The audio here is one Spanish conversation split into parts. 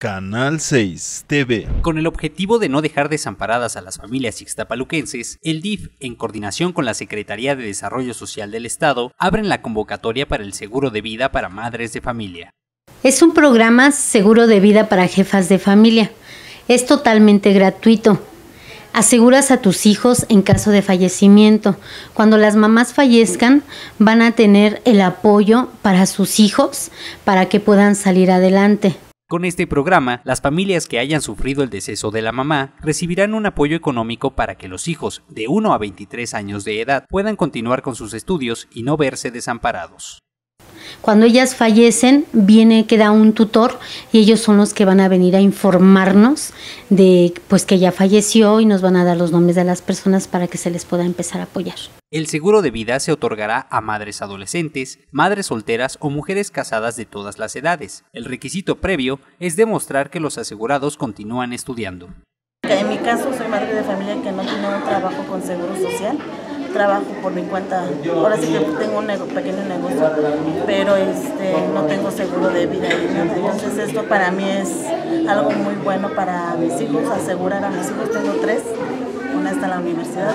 Canal 6 TV. Con el objetivo de no dejar desamparadas a las familias ixtapaluquenses, el DIF, en coordinación con la Secretaría de Desarrollo Social del Estado, abren la convocatoria para el seguro de vida para madres de familia. Es un programa seguro de vida para jefas de familia. Es totalmente gratuito. Aseguras a tus hijos en caso de fallecimiento. Cuando las mamás fallezcan, van a tener el apoyo para sus hijos para que puedan salir adelante. Con este programa, las familias que hayan sufrido el deceso de la mamá recibirán un apoyo económico para que los hijos de 1 a 23 años de edad puedan continuar con sus estudios y no verse desamparados. Cuando ellas fallecen, viene, queda un tutor y ellos son los que van a venir a informarnos de pues que ya falleció y nos van a dar los nombres de las personas para que se les pueda empezar a apoyar. El seguro de vida se otorgará a madres adolescentes, madres solteras o mujeres casadas de todas las edades. El requisito previo es demostrar que los asegurados continúan estudiando. En mi caso soy madre de familia que no tiene un trabajo con seguro social, trabajo por mi cuenta, ahora sí que tengo un pequeño negocio, pero este, no tengo seguro de vida. Entonces esto para mí es algo muy bueno para mis hijos, asegurar a mis hijos, tengo tres, una está en la universidad,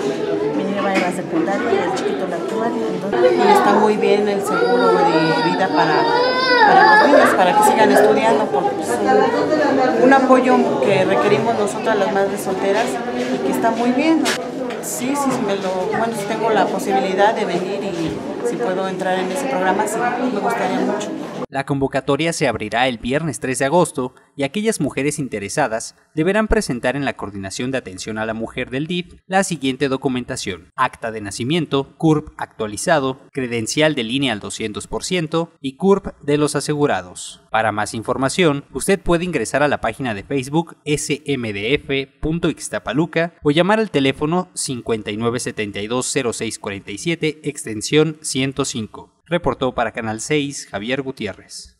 mi niña va a la secundaria y el chiquito la primaria. Y está muy bien el seguro de vida para, para los niños, para que sigan estudiando, porque es un, apoyo que requerimos nosotras las madres solteras y que está muy bien. Sí, sí, me lo, bueno, tengo la posibilidad de venir y si puedo entrar en ese programa, sí, me gustaría mucho. La convocatoria se abrirá el viernes 3 de agosto y aquellas mujeres interesadas deberán presentar en la Coordinación de Atención a la Mujer del DIF la siguiente documentación: acta de nacimiento, CURP actualizado, credencial de línea al 200% y CURP de los asegurados. Para más información, usted puede ingresar a la página de Facebook smdf.ixtapaluca o llamar al teléfono 59720647 extensión 105. Reportó para Canal 6 Javier Gutiérrez.